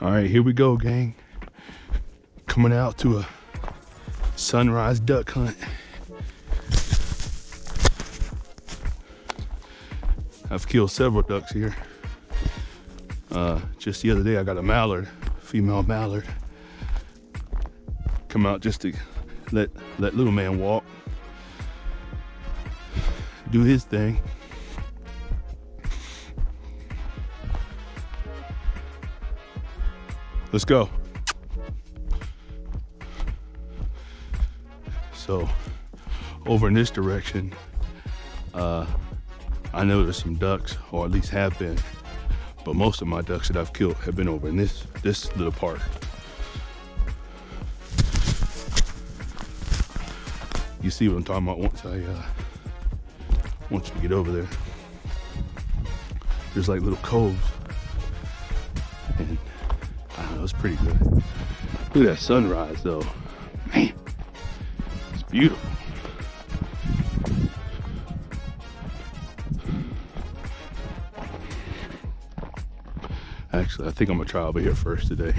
All right, here we go, gang. Coming out to a sunrise duck hunt. I've killed several ducks here. Uh, just the other day, I got a mallard, female mallard. Come out just to let let little man walk, do his thing. Let's go. So, over in this direction, uh, I know there's some ducks, or at least have been, but most of my ducks that I've killed have been over in this this little part. You see what I'm talking about once I uh, once we get over there. There's like little coves, and It's pretty good. Look at that sunrise though, man, it's beautiful. Actually, I think I'm gonna try over here first today.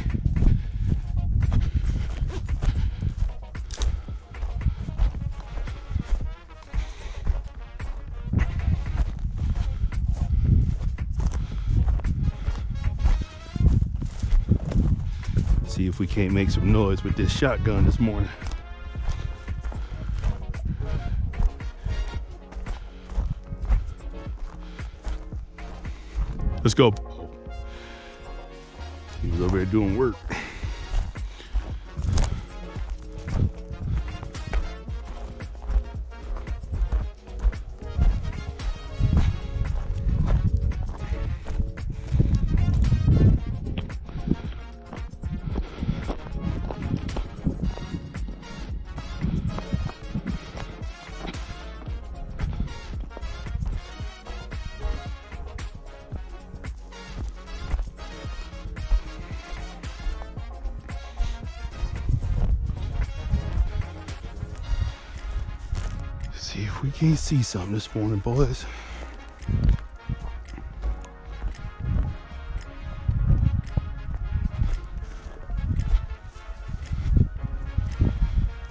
See if we can't make some noise with this shotgun this morning. Let's go. He was over there doing work. See if we can't see something this morning, boys.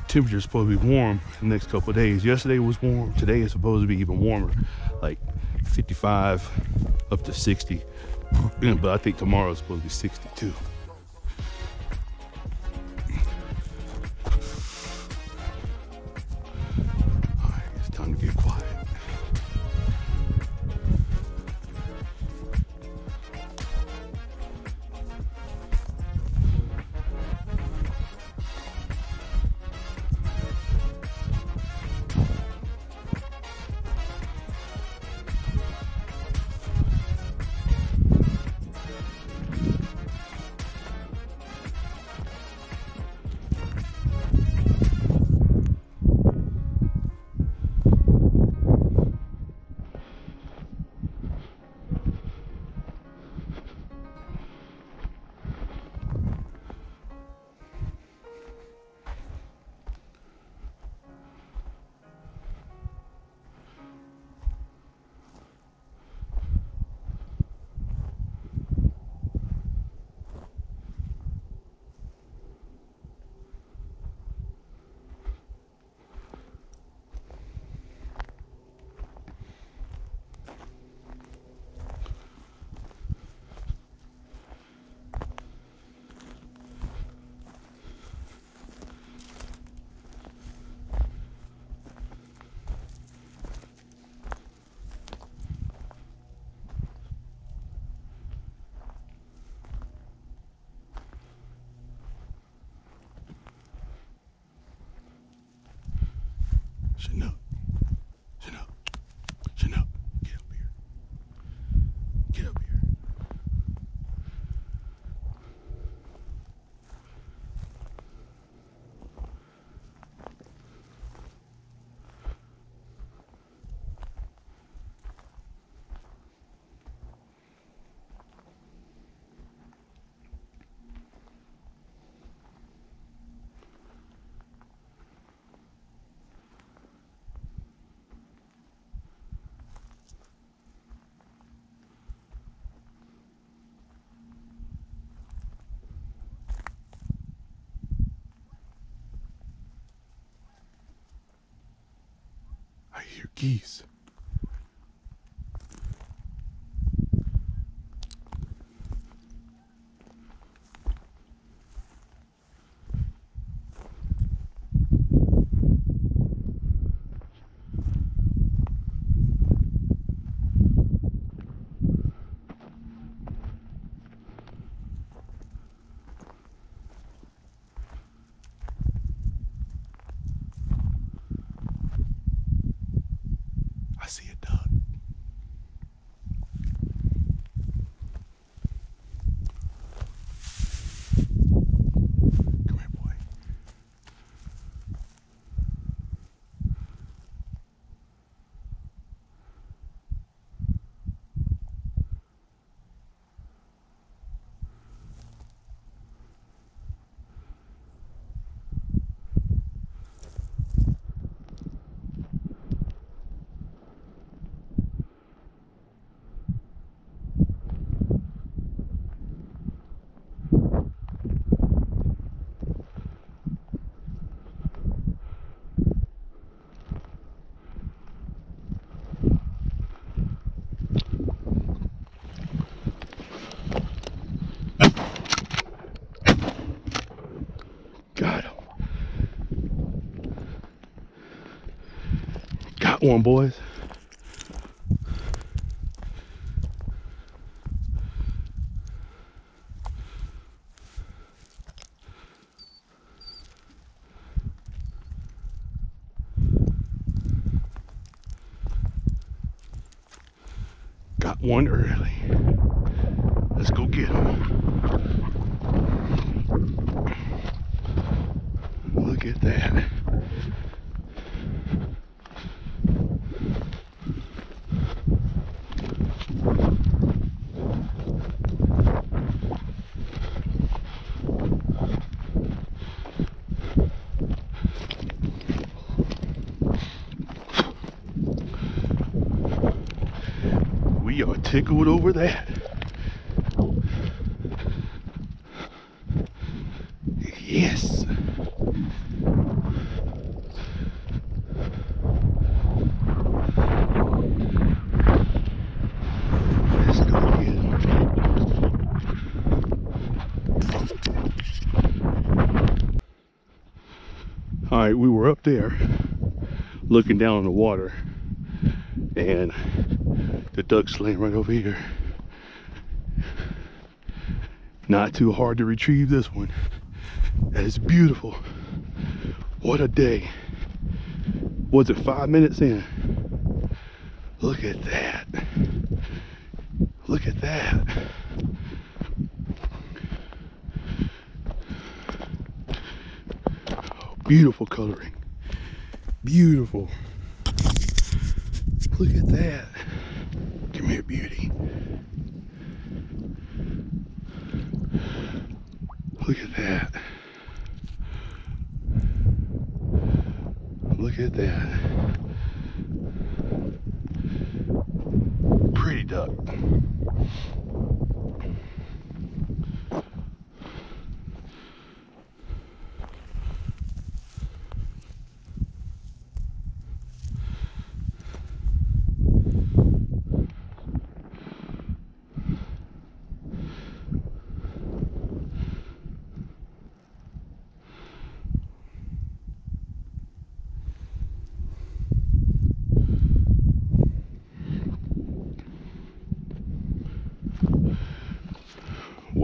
Temperature's supposed to be warm the next couple days. Yesterday was warm. Today is supposed to be even warmer, like 55 up to 60. But I think tomorrow is supposed to be 62. Chinook. Hear geese. See it duck. Come here, boy. Got him. Got one, boys. Got one early. Let's go get him. Look at that. We are tickled over that. Yes. All right, we were up there looking down on the water and the duck's laying right over here. Not too hard to retrieve this one. That is beautiful. What a day. Was it five minutes in? Look at that. Look at that. Beautiful coloring. Beautiful. Look at that. Come here, beauty. Look at that. Look at that. Pretty duck.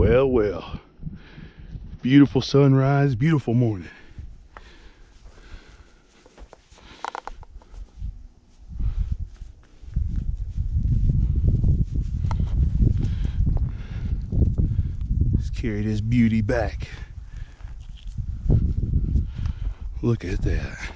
Well, well. Beautiful sunrise, beautiful morning. Let's carry this beauty back. Look at that.